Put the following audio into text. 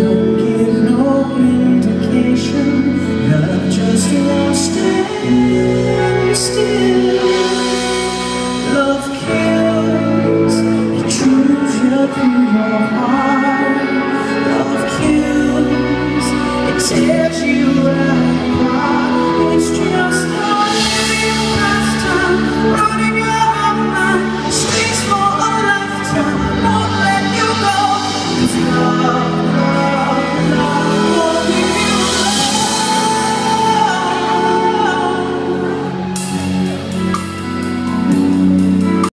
Don't give no indication Love just lost and Love kills It you choose your